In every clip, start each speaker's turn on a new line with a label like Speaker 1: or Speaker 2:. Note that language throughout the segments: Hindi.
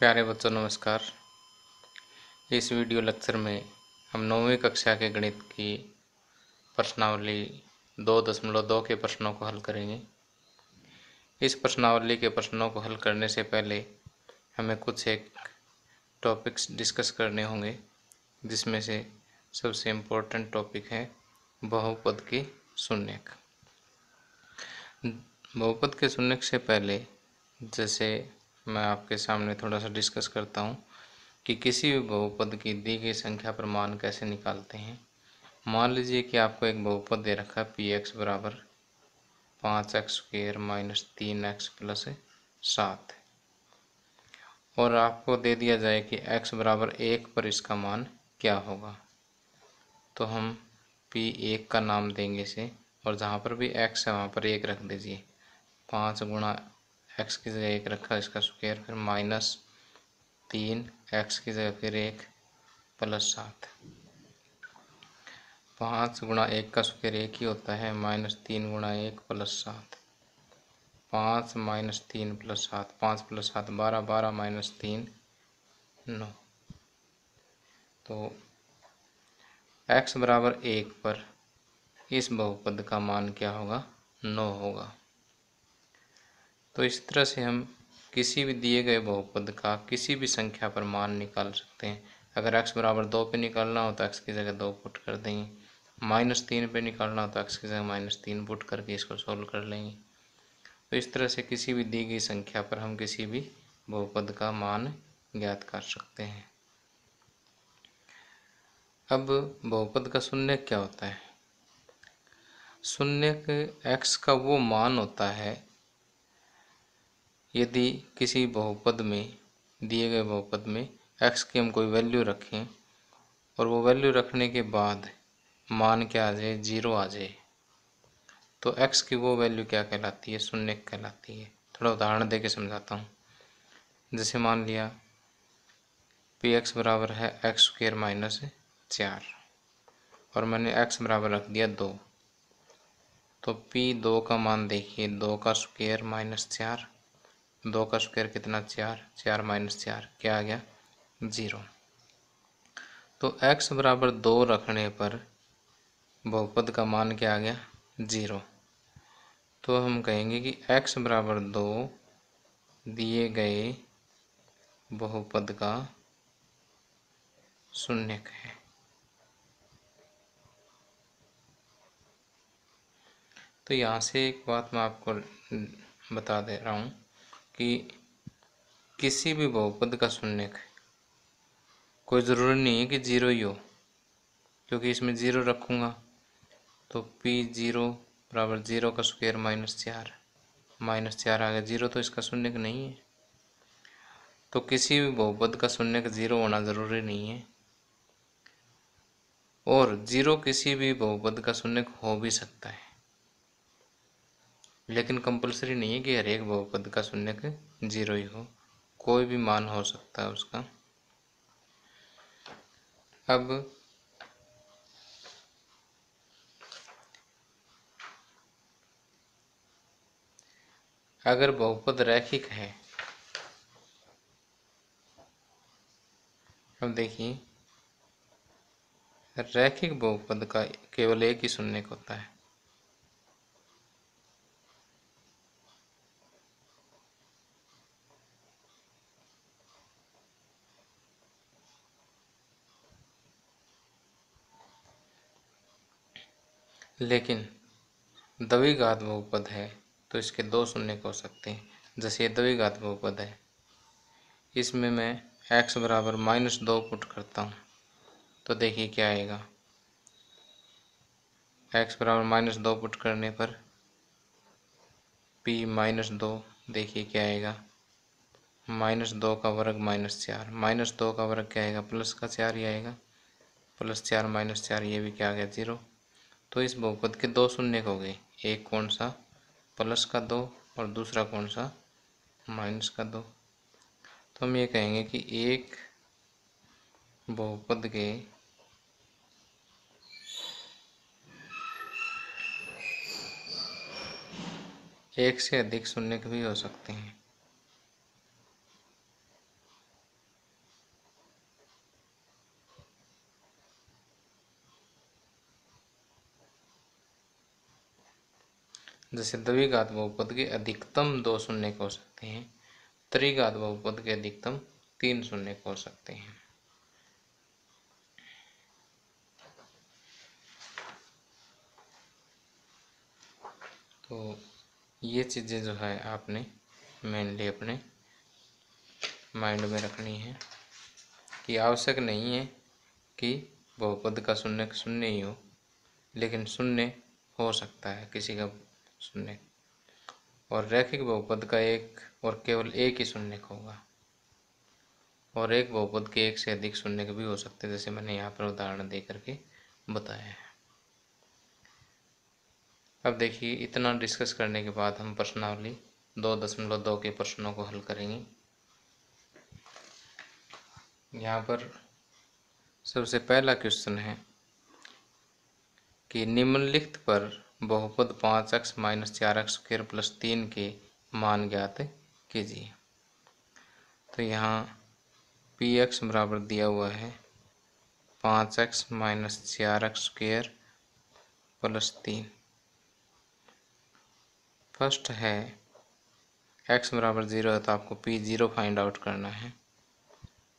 Speaker 1: प्यारे बच्चों, नमस्कार। इस वीडियो लेक्चर में हम नौवीं कक्षा के गणित की प्रश्नावली दो दशमलव दो के प्रश्नों को हल करेंगे। इस प्रश्नावली के प्रश्नों को हल करने से पहले हमें कुछ एक टॉपिक्स डिस्कस करने होंगे, जिसमें से सबसे इम्पोर्टेंट टॉपिक है बहुपद की शून्यक। बहुपद के शून्यक से पहले जैसे मैं आपके सामने थोड़ा सा डिस्कस करता हूँ कि किसी भी बहुपद की दी गई संख्या पर मान कैसे निकालते हैं। मान लीजिए कि आपको एक बहुपद दे रखा है पी एक्स बराबर पाँच एक्स स्क्र माइनस तीन एक्स प्लस सात और आपको दे दिया जाए कि x बराबर एक पर इसका मान क्या होगा। तो हम p एक का नाम देंगे इसे, और जहाँ पर भी x है, वहाँ पर एक रख दीजिए। पाँच गुणा एक्स की जगह एक रखा, इसका स्क्वायर फिर माइनस तीन एक्स की जगह फिर एक प्लस सात। पाँच गुणा एक का स्क्वायर एक ही होता है माइनस तीन गुणा एक प्लस सात। पाँच माइनस तीन प्लस सात, पाँच प्लस सात बारह बारह माइनस तीन नौ। तो x बराबर एक पर इस बहुपद का मान क्या होगा? नौ होगा। तो इस तरह से हम किसी भी दिए गए बहुपद का किसी भी संख्या पर मान निकाल सकते हैं। अगर x बराबर दो पे निकालना हो तो x की जगह दो पुट कर देंगे। माइनस तीन पे निकालना हो तो x की जगह माइनस तीन पुट करके इसको सोल्व कर लेंगे। तो इस तरह से किसी भी दी गई संख्या पर हम किसी भी बहुपद का मान ज्ञात कर सकते हैं। अब बहुपद का शून्य क्या होता है? शून्य एक्स का वो मान होता है यदि किसी बहुपद में, दिए गए बहुपद में x की हम कोई वैल्यू रखें और वो वैल्यू रखने के बाद मान क्या आ जाए ज़ीरो आ जाए तो x की वो वैल्यू क्या कहलाती है? शून्य कहलाती है। थोड़ा उदाहरण दे के समझाता हूँ। जैसे मान लिया पी एक्स बराबर है एक्स स्क्र माइनस चार और मैंने x बराबर रख दिया दो तो p दो का मान देखिए, दो का स्क्र माइनस चार दो का स्क्वायर कितना? चार। चार माइनस चार। क्या आ गया? ज़ीरो तो x बराबर दो रखने पर बहुपद का मान क्या आ गया? ज़ीरो तो हम कहेंगे कि x बराबर दो दिए गए बहुपद का शून्यक है। तो यहाँ से एक बात मैं आपको बता दे रहा हूँ। कि किसी भी बहुपद का शून्य कोई ज़रूरी नहीं है कि ज़ीरो ही हो, क्योंकि इसमें ज़ीरो रखूँगा तो पी ज़ीरो बराबर ज़ीरो का स्क्वायर माइनस चार माइनस चार आ गया ज़ीरो तो इसका शून्य नहीं है। तो किसी भी बहुपद का शून्य ज़ीरो होना ज़रूरी नहीं है। और ज़ीरो किसी भी बहुपद का शून्य हो भी सकता है। लेकिन कंपलसरी नहीं है कि हर एक बहुपद का शून्य ज़ीरो ही हो। कोई भी मान हो सकता है उसका। अब अगर बहुपद रैखिक है, अब देखिए, रैखिक बहुपद का केवल एक ही शून्य होता है। लेकिन द्विघात बहुपद है तो इसके दो शून्य हो सकते हैं। जैसे ये द्विघात बहुपद है, इसमें मैं x बराबर माइनस दो पुट करता हूँ तो देखिए क्या आएगा। x बराबर माइनस दो पुट करने पर p माइनस दो, देखिए क्या आएगा। माइनस दो का वर्ग माइनस चार। माइनस दो का वर्ग क्या आएगा? प्लस का चार ही आएगा। प्लस चार माइनस चार, ये भी क्या आ गया? ज़ीरो। तो इस बहुपद के दो शून्य हो गए। एक कौन सा? प्लस का दो और दूसरा कौन सा? माइनस का दो। तो हम ये कहेंगे कि एक बहुपद के एक से अधिक शून्य भी हो सकते हैं। जैसे द्विघात बहुपद के अधिकतम दो शून्य हो सकते हैं, त्रिघात बहुपद के अधिकतम तीन शून्य हो सकते हैं। तो ये चीज़ें जो है आपने मेनली अपने माइंड में रखनी है कि आवश्यक नहीं है कि बहुपद का शून्य शून्य ही हो, लेकिन शून्य हो सकता है किसी का शून्य और रैखिक बहुपद का एक और केवल एक ही शून्य होगा। और एक बहुपद के एक से अधिक शून्य भी हो सकते हैं, जैसे मैंने यहाँ पर उदाहरण दे करके बताया है। अब देखिए, इतना डिस्कस करने के बाद हम प्रश्नावली दो दशमलव दो के प्रश्नों को हल करेंगे। यहाँ पर सबसे पहला क्वेश्चन है कि निम्नलिखित पर बहुपद पाँच एक्स माइनस चार एक्स स्क्र प्लस तीन के मान ज्ञात कीजिए। तो यहाँ पी एक्स बराबर दिया हुआ है। पाँच एक्स माइनस चार एक्स स्क्र प्लस तीन। फ़र्स्ट है, एक्स बराबर ज़ीरो है तो आपको पी ज़ीरो फाइंड आउट करना है।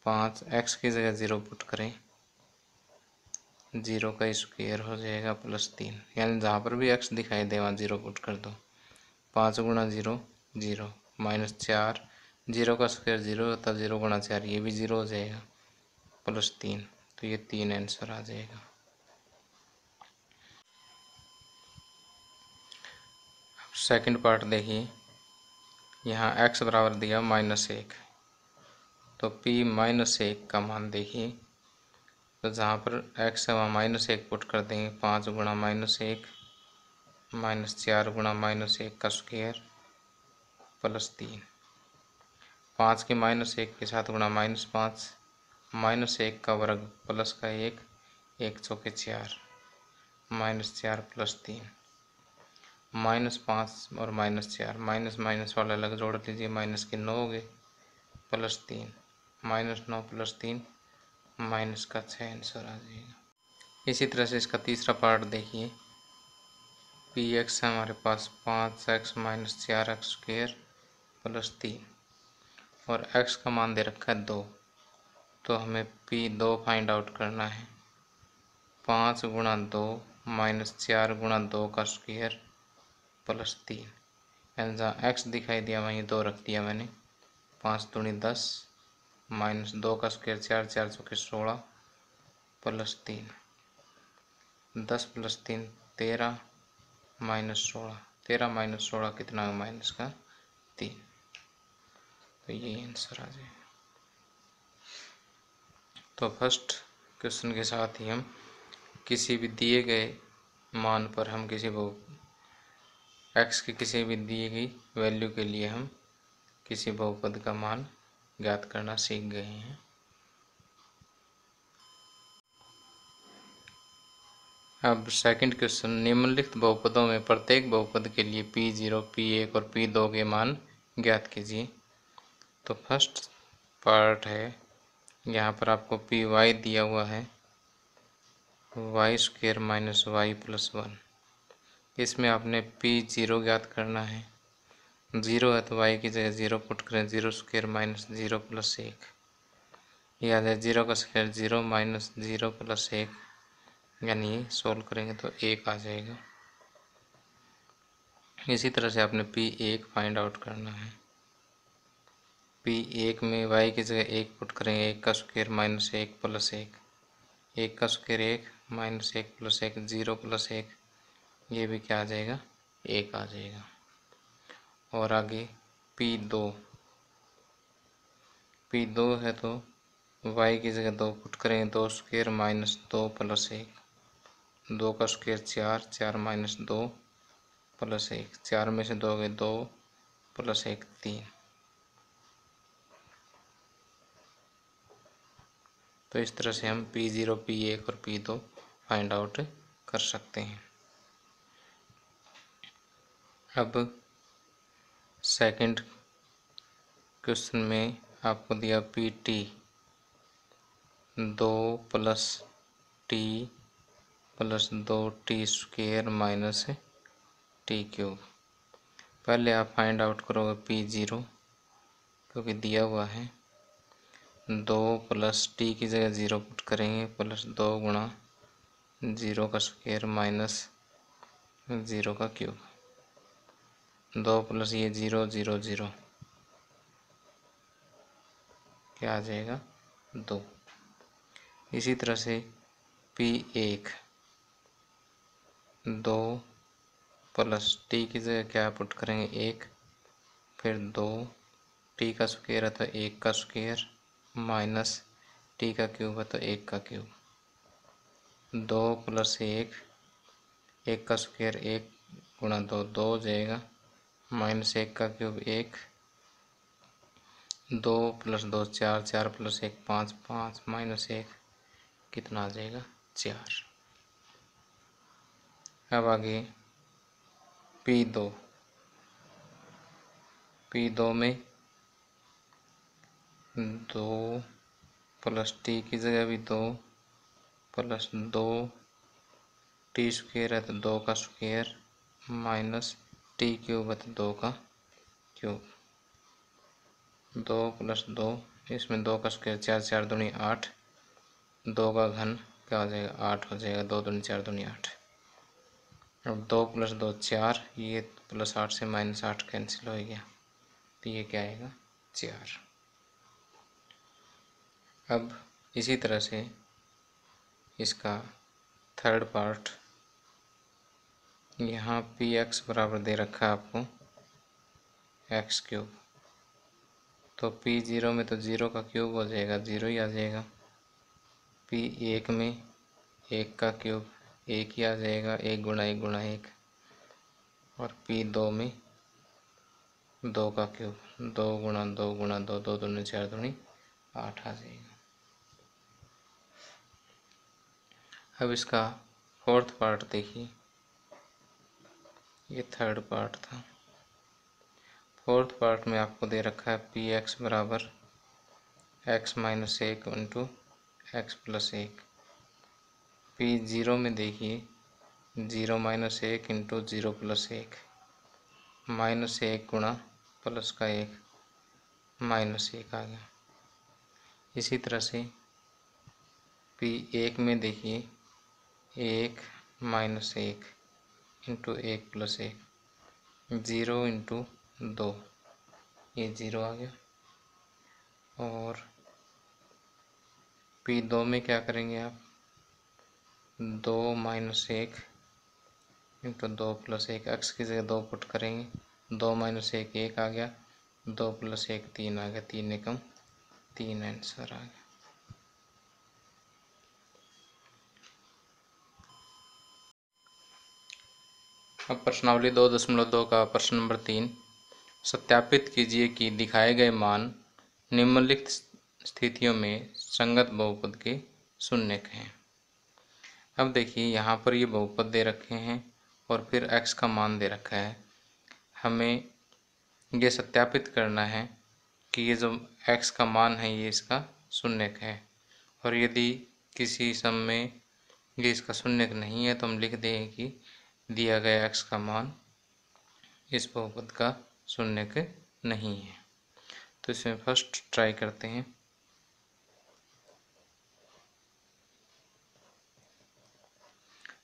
Speaker 1: पाँच एक्स की जगह ज़ीरो पुट करें। ज़ीरो का स्क्वेयर हो जाएगा प्लस तीन। यानी जहाँ पर भी एक्स दिखाई दे, वहाँ ज़ीरो पुट कर दो। पाँच गुणा ज़ीरो ज़ीरो। माइनस चार, ज़ीरो का स्क्वायर ज़ीरो होता ज़ीरो गुणा चार, ये भी ज़ीरो हो जाएगा। प्लस तीन तो ये तीन आंसर आ जाएगा। सेकंड पार्ट देखिए। यहाँ एक्स बराबर दिया माइनस एक। तो पी माइनस एक का मान देखिए। तो जहाँ पर x है, वहाँ माइनस एक पुट कर देंगे। पाँच गुणा माइनस एक माइनस चार गुणा माइनस एक का स्क्वेयर प्लस तीन। पाँच के माइनस एक के साथ गुणा माइनस पाँच माइनस एक का वर्ग प्लस का एक एक चौके चार माइनस चार प्लस तीन। माइनस पाँच और माइनस चार। माइनस माइनस वाला अलग जोड़ लीजिए माइनस के नौ हो गए प्लस तीन। माइनस नौ प्लस तीन माइनस का छः आंसर आ जाएगा इसी तरह से इसका तीसरा पार्ट देखिए। पी एक्स हमारे पास पाँच एक्स माइनस चार एक्स स्क्र प्लस तीन। और एक्स का मान दे रखा है दो। तो हमें पी दो फाइंड आउट करना है। पाँच गुणा दो माइनस चार गुणा दो का स्क्वेयर प्लस तीन। यानी जहाँ एक्स दिखाई दिया, वहीं दो रख दिया मैंने। पाँच दूनी दस माइनस दो का स्क्वायर चार चार चौके सोलह प्लस तीन। दस प्लस तीन, तेरह माइनस सोलह। तेरह माइनस सोलह कितना है? माइनस का तीन। तो ये आंसर आ जाए तो फ़र्स्ट क्वेश्चन के साथ ही हम किसी भी दिए गए मान पर हम किसी बहु एक्स के किसी भी दिए गई वैल्यू के लिए हम किसी बहुपद का मान ज्ञात करना सीख गए हैं। अब सेकंड क्वेश्चन निम्नलिखित बहुपदों में प्रत्येक बहुपद के लिए पी ज़ीरो पी एक और पी दो के मान ज्ञात कीजिए। तो फ़र्स्ट पार्ट है, यहाँ पर आपको पी वाई दिया हुआ है। Y square minus Y plus one इसमें आपने पी ज़ीरो ज्ञात करना है। ज़ीरो है तो वाई की जगह ज़ीरो पुट करें, zero square minus zero plus एक। याद है, ज़ीरो का square zero minus zero plus एक, यानी सोल्व करेंगे तो एक आ जाएगा। इसी तरह से आपने पी एक फाइंड आउट करना है। पी एक में वाई की जगह एक पुट करेंगे एक का स्क्वेयर माइनस एक प्लस एक एक का स्क्वेयर एक माइनस एक प्लस एक, ज़ीरो प्लस एक, ये भी क्या आ जाएगा? एक आ जाएगा। और आगे पी दो। पी दो है तो वाई की जगह दो पुट करेंगे दो स्क्वेयर माइनस दो प्लस एक। दो का स्क्वेयर चार चार माइनस दो प्लस एक। चार में से दो गए दो प्लस एक तीन। तो इस तरह से हम पी ज़ीरो, पी एक और पी दो फाइंड आउट कर सकते हैं। अब सेकंड क्वेश्चन में आपको दिया पी टी। दो प्लस टी प्लस दो T square minus T cube. पहले आप फाइंड आउट करोगे पी ज़ीरो, क्योंकि दिया हुआ है। दो प्लस टी की जगह ज़ीरो पुट करेंगे, प्लस दो गुणा ज़ीरो का स्क्वेयर माइनस ज़ीरो का क्यूब। दो प्लस ये ज़ीरो ज़ीरो ज़ीरो। क्या आ जाएगा? दो। इसी तरह से पी एक। दो प्लस टी की जगह क्या पुट करेंगे? एक। फिर दो। टी का स्क्वेयर है तो एक का स्क्वेयर माइनस टी का क्यूब है तो एक का क्यूब। दो प्लस एक। एक का स्क्वेयर एक गुणा दो। दो हो जाएगा। माइनस एक का क्यूब एक, दो प्लस दो चार चार प्लस एक पाँच पाँच माइनस एक, कितना आ जाएगा? चार। अब आगे, पी दो। पी दो में दो प्लस टी की जगह भी दो, प्लस दो टी स्क्वेयर है तो दो का स्क्वेयर माइनस टी क्यूब है तो दो का क्यूब। दो प्लस दो, इसमें दो का स्क्वेयर चार चार दूनी आठ। दो का घन क्या हो जाएगा? आठ हो जाएगा, दो दूनी चार दूनी आठ। अब दो प्लस दो चार, ये प्लस आठ से माइनस आठ कैंसिल हो गया। तो ये क्या आएगा? चार। अब इसी तरह से इसका थर्ड पार्ट यहाँ पी एक्स बराबर दे रखा है आपको एक्स क्यूब तो पी ज़ीरो में तो ज़ीरो का क्यूब हो जाएगा ज़ीरो ही आ जाएगा. पी एक में एक का क्यूब एक ही आ जाएगा, एक गुणा एक गुणा एक. और पी दो में दो का क्यूब दो गुणा दो गुणा दो दो दूनी चार दूनी आठ आ जाएगा. अब इसका फोर्थ पार्ट देखिए. ये थर्ड पार्ट था। फोर्थ पार्ट में आपको दे रखा है पी एक्स बराबर एक्स माइनस एक इंटू एक्स प्लस एक। पी ज़ीरो में देखिए ज़ीरो माइनस एक इंटू ज़ीरो प्लस एक। माइनस एक गुणा प्लस का एक माइनस एक आ गया। इसी तरह से पी एक में देखिए, एक माइनस एक। इंटू एक प्लस एक ज़ीरो इंटू दो, ये ज़ीरो आ गया। और पी दो में क्या करेंगे आप? दो माइनस एक इंटू दो प्लस एक एक्स की जगह दो पुट करेंगे। दो माइनस एक एक आ गया। दो प्लस एक, तीन आ गया। तीन एकम, तीन आंसर आ गया। अब प्रश्नावली दो दशमलव दो का प्रश्न नंबर तीन। सत्यापित कीजिए कि दिखाए गए मान निम्नलिखित स्थितियों में संगत बहुपद के शून्य हैं। अब देखिए, यहाँ पर ये बहुपद दे रखे हैं और फिर x का मान दे रखा है। हमें ये सत्यापित करना है कि ये जो x का मान है, ये इसका शून्य है। और यदि किसी सम में ये इसका शून्य नहीं है तो हम लिख दें कि दिया गया एक्स का मान इस बहुपद का शून्य के नहीं है। तो इसमें फ़र्स्ट ट्राई करते हैं।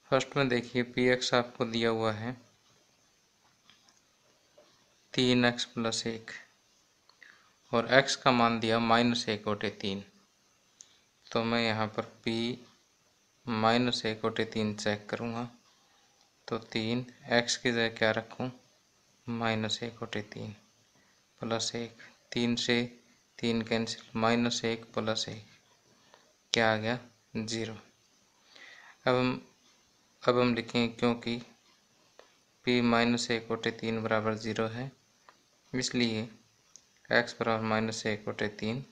Speaker 1: फ़र्स्ट में देखिए पी एक्स आपको दिया हुआ है तीन एक्स प्लस एक और एक्स का मान दिया माइनस एक ओटे तीन। तो मैं यहाँ पर पी माइनस एक ओटे तीन चेक करूँगा। तो तीन एक्स की जगह क्या रखूँ? माइनस एक बटे तीन, प्लस एक, तीन से तीन कैंसिल माइनस एक, प्लस एक, क्या आ गया? ज़ीरो। अब हम अब हम लिखेंगे क्योंकि p माइनस एक बटे तीन बराबर ज़ीरो है, इसलिए x बराबर माइनस एक बटे तीन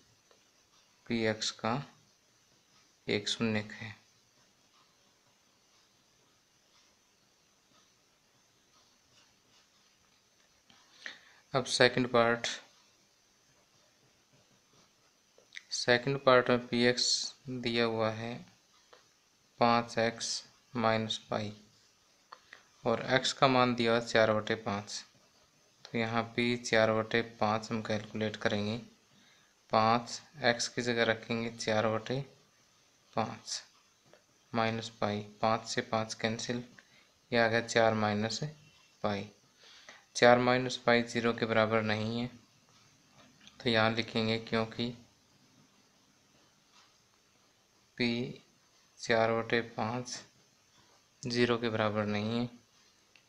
Speaker 1: पी एक्स का एक शून्य है। अब सेकंड पार्ट सेकंड पार्ट में पी एक्स दिया हुआ है पाँच एक्स माइनस पाई और एक्स का मान दिया हुआ चार बटे पाँच। तो यहाँ पी चार बटे पाँच हम कैलकुलेट करेंगे। पाँच एक्स की जगह रखेंगे चार बटे पाँच माइनस पाई पाँच से पाँच कैंसिल ये आ गया चार माइनस पाई चार माइनस पाई ज़ीरो के बराबर नहीं है। तो यहाँ लिखेंगे क्योंकि पी चार बटे पाँच ज़ीरो के बराबर नहीं है।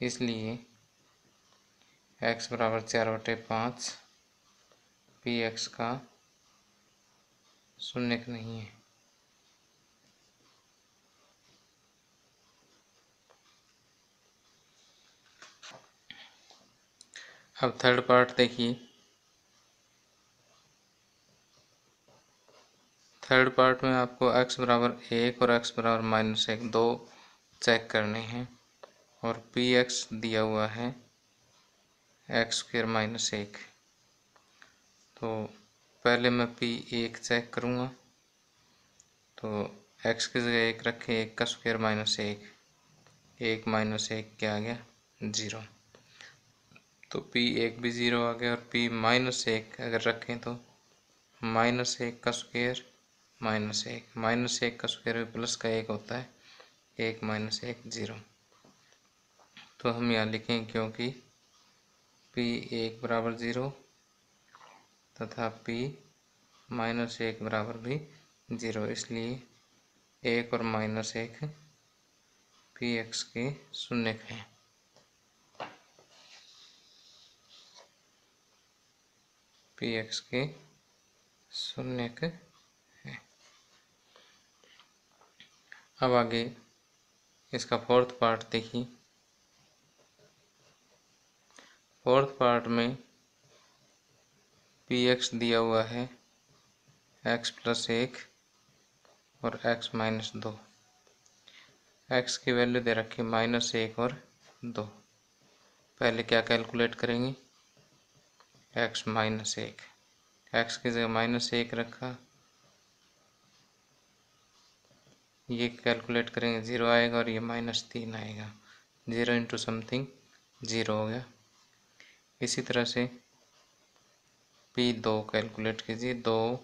Speaker 1: इसलिए एक्स बराबर चार बटे पाँच पी एक्स का शून्य नहीं है। अब थर्ड पार्ट देखिए। थर्ड पार्ट में आपको x बराबर एक और x बराबर माइनस एक, दो चेक करने हैं और पी एक्स दिया हुआ है एक्स स्क्र माइनस एक। तो पहले मैं पी एक चेक करूँगा। तो एक्स की जगह एक रखे, एक का स्क्र माइनस एक एक माइनस एक क्या आ गया? ज़ीरो तो पी एक भी ज़ीरो आ गया और पी माइनस एक अगर रखें तो माइनस एक का स्क्वेयर माइनस एक माइनस एक का स्क्वेयर भी प्लस का एक होता है, एक माइनस एक ज़ीरो तो हम यहाँ लिखें क्योंकि पी एक बराबर ज़ीरो तथा पी माइनस एक बराबर भी ज़ीरो इसलिए एक और माइनस एक पी एक्स के शून्य हैं। पी एक्स के शून्य के है। अब आगे इसका फोर्थ पार्ट देखिए। फोर्थ पार्ट में पी एक्स दिया हुआ है एक्स प्लस एक और एक्स माइनस दो। एक्स की वैल्यू दे रखी माइनस एक और दो। पहले क्या कैलकुलेट करेंगे? एक्स माइनस एक. एक्स की जगह माइनस एक रखा. ये कैलकुलेट करेंगे ज़ीरो आएगा और ये माइनस तीन आएगा. ज़ीरो इंटू समथिंग ज़ीरो हो गया. इसी तरह से पी दो कैलकुलेट कीजिए. दो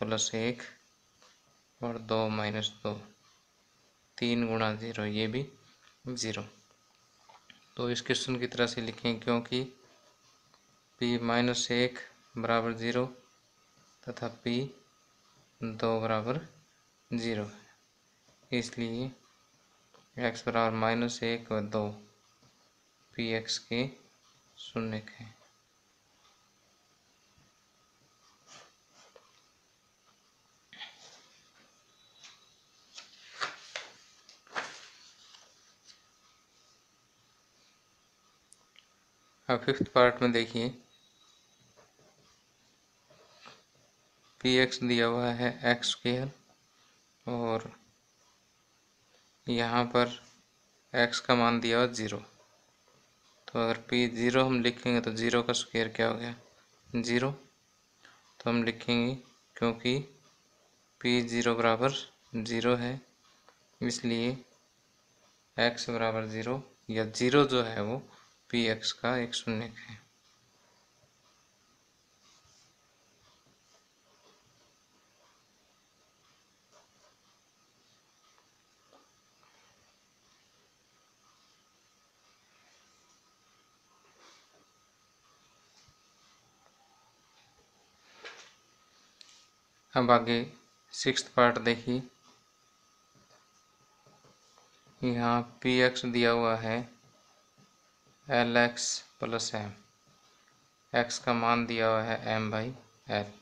Speaker 1: प्लस एक और दो माइनस दो. तीन गुणा ज़ीरो ये भी ज़ीरो तो इस क्वेश्चन की तरह से लिखें क्योंकि पी माइनस एक बराबर ज़ीरो तथा पी दो बराबर ज़ीरो है। इसलिए एक्स बराबर माइनस एक और दो पी एक्स के शून्य हैं अब फिफ्थ पार्ट में देखिए। पी एक्स दिया हुआ है एक्स स्क्र और यहाँ पर एक्स का मान दिया हुआ ज़ीरो तो अगर पी ज़ीरो हम लिखेंगे तो ज़ीरो का स्क्वायर क्या हो गया? ज़ीरो तो हम लिखेंगे क्योंकि पी ज़ीरो बराबर ज़ीरो है, इसलिए एक्स बराबर ज़ीरो या ज़ीरो जो है वो पी एक्स का एक शून्य है। अब आगे सिक्स पार्ट देखिए। यहाँ पी एक्स दिया हुआ है L X plus M X का मान दिया हुआ है M by L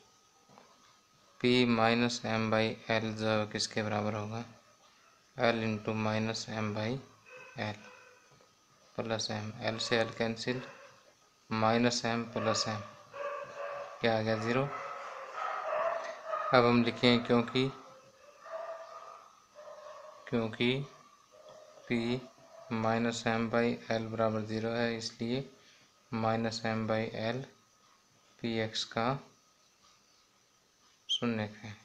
Speaker 1: P minus M by L जो किसके बराबर होगा? L into minus M by L plus M L से L cancel minus M plus M क्या आ गया? ज़ीरो अब हम लिखें क्योंकि क्योंकि P minus M by L बराबर ज़ीरो है, इसलिए minus M by L P X का शून्य है।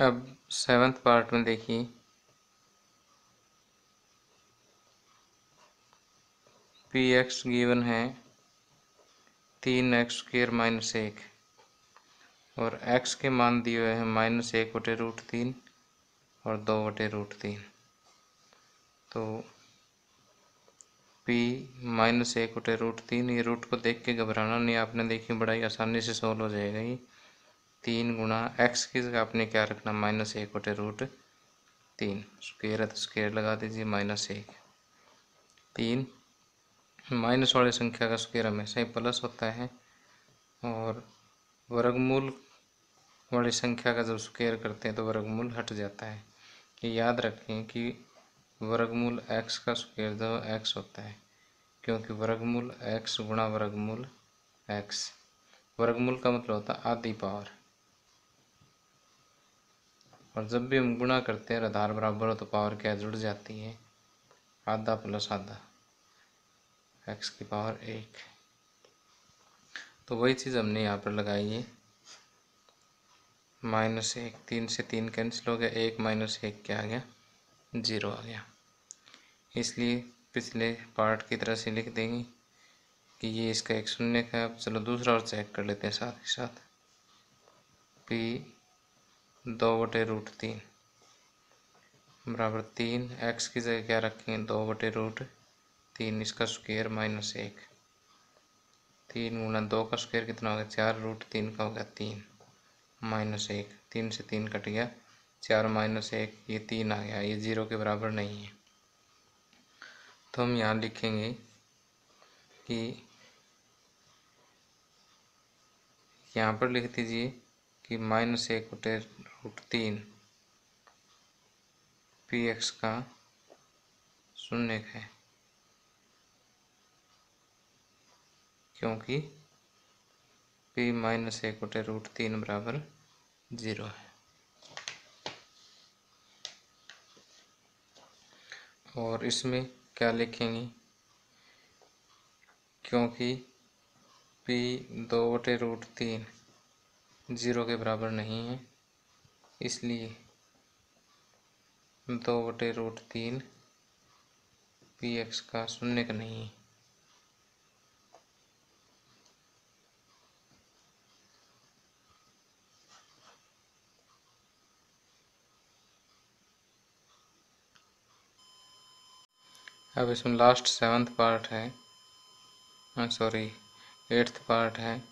Speaker 1: अब सेवन्थ पार्ट में देखिए। पी एक्स गिवन है। तीन एक्स स्क्र माइनस एक। और एक्स के मान दिए हुए हैं माइनस एक बटे रूट तीन और दो बटे रूट तीन। तो पी माइनस एक बटे रूट तीन, ये रूट को देख के घबराना नहीं, आपने देखी बड़ा ही आसानी से सोल्व हो जाएगा ये। तीन गुणा एक्स की जगह आपने क्या रखना? माइनस एक बटे रूट तीन। स्क्वेयर है तो स्क्वेयर लगा दीजिए, माइनस एक। तीन। माइनस वाली संख्या का स्क्वेयर हमेशा ही प्लस होता है और वर्गमूल वाली संख्या का जब स्क्वेयर करते हैं तो वर्गमूल हट जाता है। कि याद रखें कि वर्गमूल एक्स का स्क्वेयर जो एक्स होता है, क्योंकि वर्गमूल एक्स गुणा वर्गमूल एक्स। वर्गमूल का मतलब होता है आधी पावर। और जब भी हम गुणा करते हैं, आधार बराबर हो तो पावर क्या जुड़ जाती है? आधा प्लस आधा। एक्स की पावर एक। तो वही चीज़ हमने यहाँ पर लगाई है। माइनस एक, तीन से तीन कैंसिल हो गया। एक माइनस एक क्या आ गया? ज़ीरो आ गया। इसलिए पिछले पार्ट की तरह से लिख देंगे कि ये इसका एक शून्य का चलो दूसरा और चेक कर लेते हैं साथ ही साथ। पी दो बटे रूट तीन। बराबर तीन एक्स की जगह क्या रखेंगे? दो बटे रूट तीन, इसका स्क्वेयर माइनस एक। तीन गुना दो का स्क्वेयर कितना हो गया? चार, रूट तीन का हो गया तीन। माइनस एक, तीन से तीन कट गया। चार माइनस एक, ये तीन आ गया, ये ज़ीरो के बराबर नहीं है। तो हम यहाँ लिखेंगे कि यहाँ पर लिख दीजिए कि माइनस एक बटे रूट तीन पी एक्स का शून्य है। क्योंकि पी माइनस एक बटे रूट तीन बराबर ज़ीरो है। और इसमें क्या लिखेंगे? क्योंकि पी दो बटे रूट तीन ज़ीरो के बराबर नहीं है। इसलिए दो बटे रूट तीन पी एक्स का शून्य का नहीं है। अब इसमें लास्ट सेवन्थ पार्ट है। सॉरी एट्थ पार्ट है।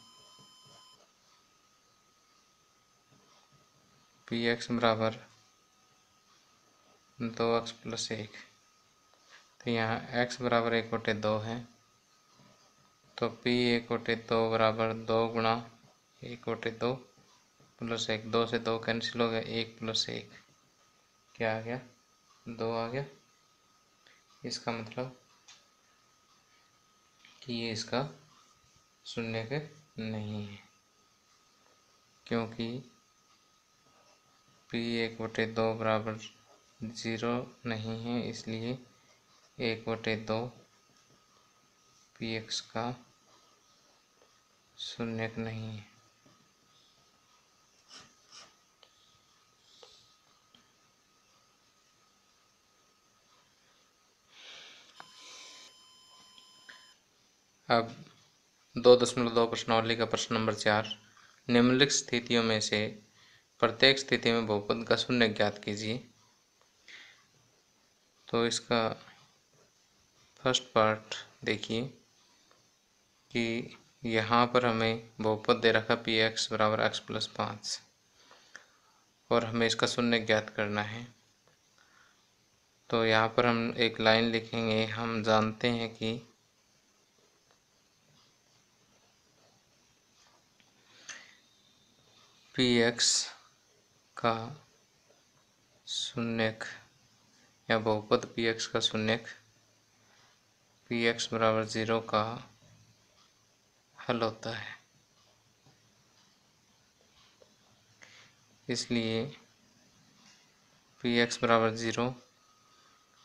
Speaker 1: पी एक्स बराबर दो एक्स प्लस एक। तो यहाँ एक्स बराबर एक बटे दो है। तो पी एक बटे दो बराबर दो गुणा एक बटे दो प्लस एक। दो से दो कैंसिल हो गया, एक प्लस एक। क्या आ गया? दो आ गया। इसका मतलब कि ये इसका शून्य के नहीं है। क्योंकि पी एक बटे दो बराबर ज़ीरो नहीं है, इसलिए एक बटे दो पी एक्स का शून्य नहीं है। अब दो दशमलव दो प्रश्नावली का प्रश्न नंबर चार। निम्नलिखित स्थितियों में से प्रत्येक स्थिति में बहुपद का शून्य ज्ञात कीजिए। तो इसका फ़र्स्ट पार्ट देखिए कि यहाँ पर हमें बहुपद दे रखा पी एक्स बराबर एक्स प्लस पाँच और हमें इसका शून्य ज्ञात करना है। तो यहाँ पर हम एक लाइन लिखेंगे, हम जानते हैं कि पी एक्स का शून्यक या बहुपद पी एक्स का शून्यक पी एक्स बराबर ज़ीरो का हल होता है। इसलिए पी एक्स बराबर zero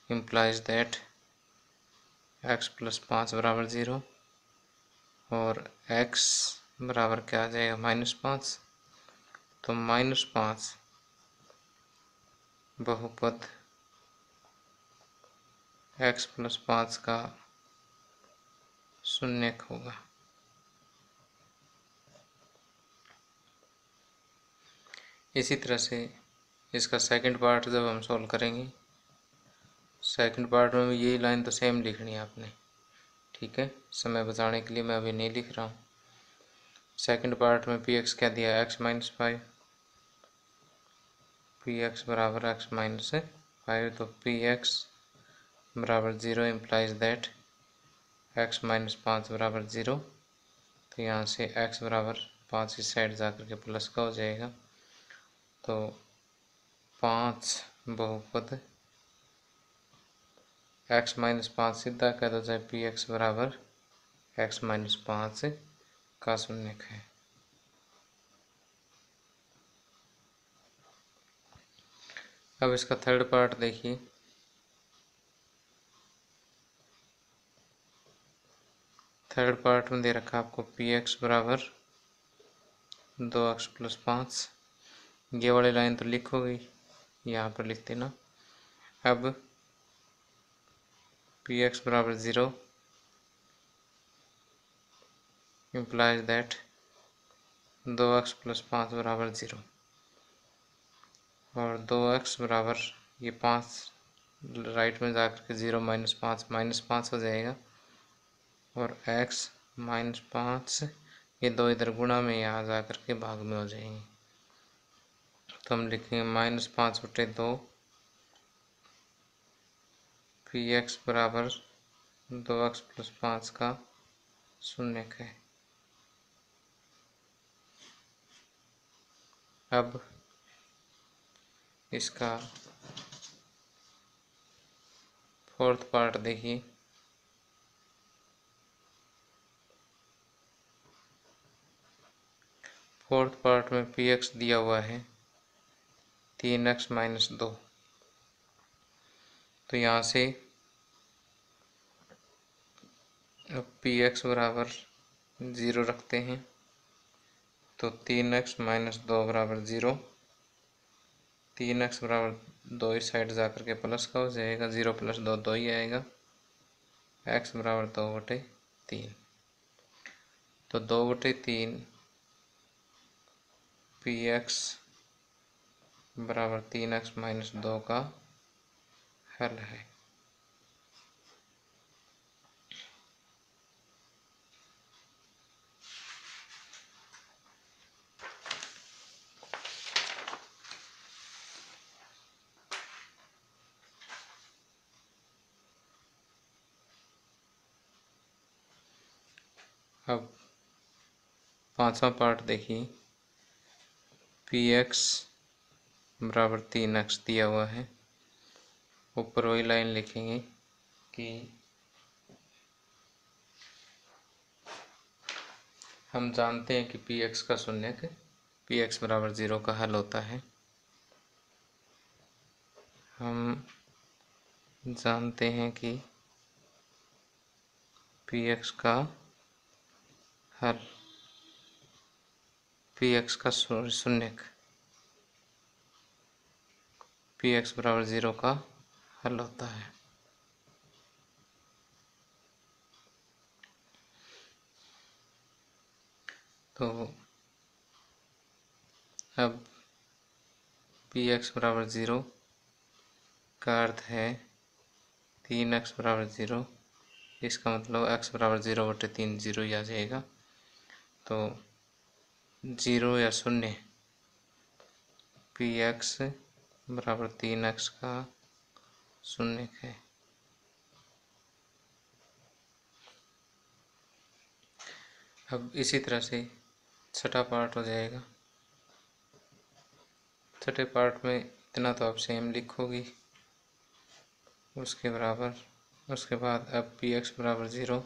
Speaker 1: implies that X plus पाँच बराबर ज़ीरो और एक्स बराबर क्या आ जाएगा? माइनस पाँच। तो माइनस पाँच बहुपद x प्लस पाँच का शून्य होगा। इसी तरह से इसका सेकंड पार्ट जब हम सॉल्व करेंगे सेकंड पार्ट में भी यही लाइन तो सेम लिखनी है आपने। ठीक है? समय बचाने के लिए मैं अभी नहीं लिख रहा हूँ। सेकंड पार्ट में पी एक्स क्या दिया? X minus five P X बराबर एक्स माइनस फाइव तो पी एक्स बराबर zero implies that X minus पाँच बराबर ज़ीरो तो यहाँ से एक्स बराबर पाँच इस साइड जा कर के प्लस का हो जाएगा। तो पाँच बहुपद एक्स माइनस पाँच सीधा कह दो जाए पी एक्स बराबर एक्स माइनस पाँच का शून्य है। अब इसका थर्ड पार्ट देखिए। थर्ड पार्ट में दे रखा आपको पी एक्स बराबर दो एक्स प्लस पाँच। ये वाली लाइन तो लिख लिखोगी यहाँ पर लिख देना। अब पी एक्स बराबर ज़ीरो इम्प्लाइज दैट दो एक्स प्लस पाँच बराबर ज़ीरो और दो एक्स बराबर, ये पाँच राइट में जाकर के ज़ीरो माइनस पाँच माइनस पाँच हो जाएगा। और एक्स माइनस पाँच, ये दो इधर गुणा में यहाँ जा कर के भाग में हो जाएँगे। तो हम लिखेंगे माइनस पाँच बटे दो पी एक्स बराबर दो एक्स प्लस पाँच का शून्य है। अब इसका फोर्थ पार्ट देखिए। फोर्थ पार्ट में पी एक्स दिया हुआ है, तीन एक्स माइनस दो। तो यहाँ से पी एक्स बराबर ज़ीरो रखते हैं तो तीन एक्स माइनस दो बराबर ज़ीरो तीन एक्स बराबर दो ही साइड जा करके प्लस का हो जाएगा, ज़ीरो प्लस दो दो ही आएगा। एक्स बराबर दो बटे तीन। तो दो बटे तीन पी एक्स बराबर तीन एक्स माइनस दो का हल है। अब पांचवा पार्ट देखिए। पी एक्स बराबर तीन एक्स दिया हुआ है। ऊपर वही लाइन लिखेंगे कि हम जानते हैं कि पी एक्स का शून्य पी एक्स बराबर ज़ीरो का हल होता है। हम जानते हैं कि पी एक्स का हल पी एक्स का शून्य पी एक्स बराबर ज़ीरो का हल होता है। तो अब पी एक्स बराबर ज़ीरो का अर्थ है तीन एक्स बराबर ज़ीरो। इसका मतलब एक्स बराबर ज़ीरो बटे तीन ज़ीरो ही आ जाएगा। तो ज़ीरो या शून्य। पी एक्स बराबर तीन एक्स का शून्य है। अब इसी तरह से छठा पार्ट हो जाएगा। छठे पार्ट में इतना तो आप सेम लिखोगी। उसके बराबर, उसके बाद अब पी एक्स बराबर ज़ीरो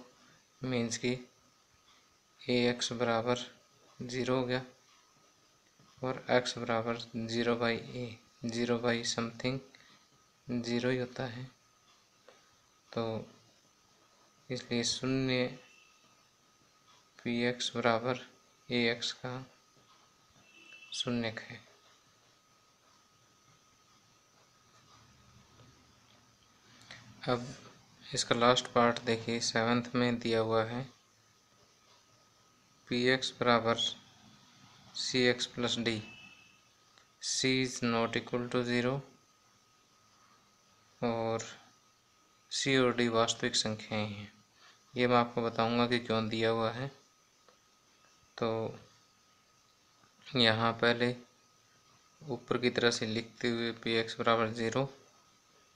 Speaker 1: मीन्स की ए एक्स बराबर ज़ीरो हो गया और एक्स बराबर zero by A zero by something zero ही होता है। तो इसलिए शून्य पी एक्स बराबर ए एक्स का शून्य है। अब इसका लास्ट पार्ट देखिए सेवन्थ में दिया हुआ है। पी एक्स बराबर C X plus D C is not equal to zero और सी और डी वास्तविक संख्याएँ हैं। ये मैं आपको बताऊँगा कि क्यों दिया हुआ है। तो यहाँ पहले ऊपर की तरह से लिखते हुए पी एक्स बराबर ज़ीरो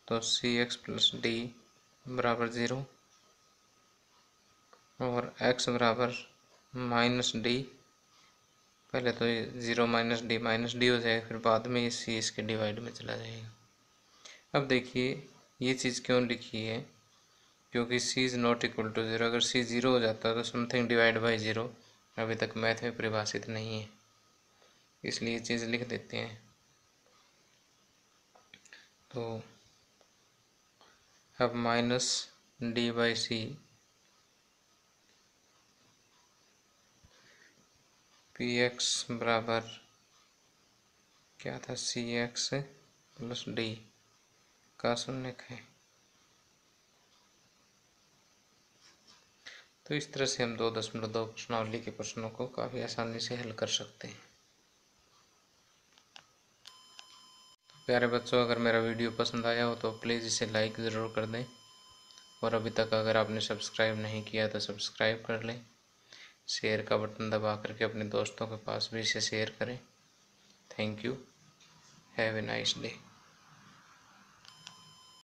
Speaker 1: तो सी एक्स प्लस डी बराबर ज़ीरो और एक्स बराबर माइनस डी। पहले तो zero minus D minus D हो जाएगा, फिर बाद में ये सी इसके डिवाइड में चला जाएगा। अब देखिए, ये चीज़ क्यों लिखी है? क्योंकि C is not equal to zero अगर सी ज़ीरो हो जाता तो समथिंग डिवाइड बाई ज़ीरो अभी तक मैथ में परिभाषित नहीं है। इसलिए चीज़ लिख देते हैं। तो अब minus D by C P X बराबर क्या था? सी एक्स प्लस डी का शून्य है। तो इस तरह से हम दो दशमलव दो प्रश्नावली के प्रश्नों को काफ़ी आसानी से हल कर सकते हैं। तो प्यारे बच्चों, अगर मेरा वीडियो पसंद आया हो तो प्लीज़ इसे लाइक ज़रूर कर दें। और अभी तक अगर आपने सब्सक्राइब नहीं किया तो सब्सक्राइब कर लें। शेयर का बटन दबा करके अपने दोस्तों के पास भी इसे शेयर करें। Thank you have a nice day